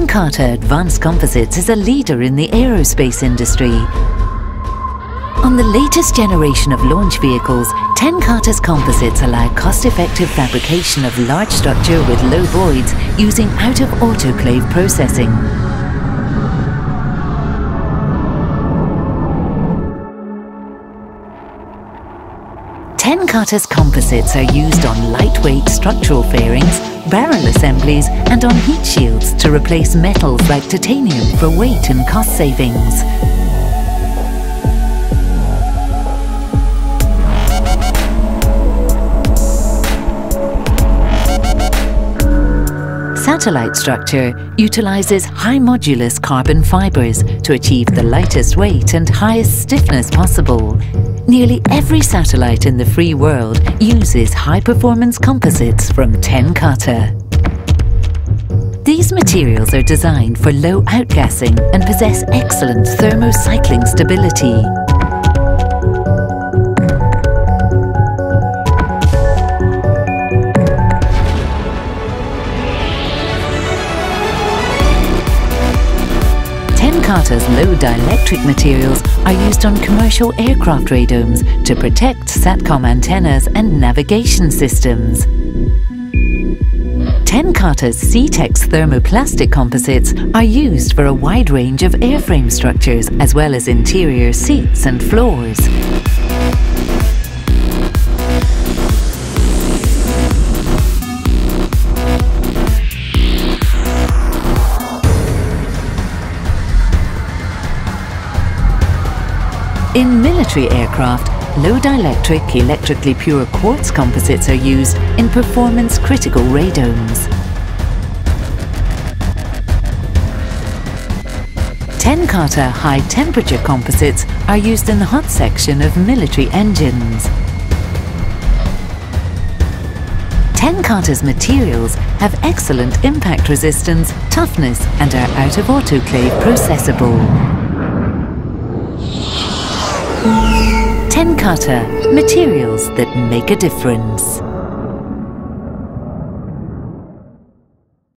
TenCate Advanced Composites is a leader in the aerospace industry. On the latest generation of launch vehicles, TenCate's composites allow cost-effective fabrication of large structure with low voids using out-of-autoclave processing. TenCate's composites are used on lightweight structural fairings, barrel assemblies and on heat shields to replace metals like titanium for weight and cost savings. Satellite structure utilizes high modulus carbon fibers to achieve the lightest weight and highest stiffness possible. Nearly every satellite in the free world uses high-performance composites from TenCate. These materials are designed for low outgassing and possess excellent thermocycling stability. TenCate's low dielectric materials are used on commercial aircraft radomes to protect SATCOM antennas and navigation systems. TenCate's Cetex thermoplastic composites are used for a wide range of airframe structures as well as interior seats and floors. In military aircraft, low dielectric, electrically pure quartz composites are used in performance critical radomes. TenCate high temperature composites are used in the hot section of military engines. TenCate's materials have excellent impact resistance, toughness and are out of autoclave processable. TenCate, materials that make a difference.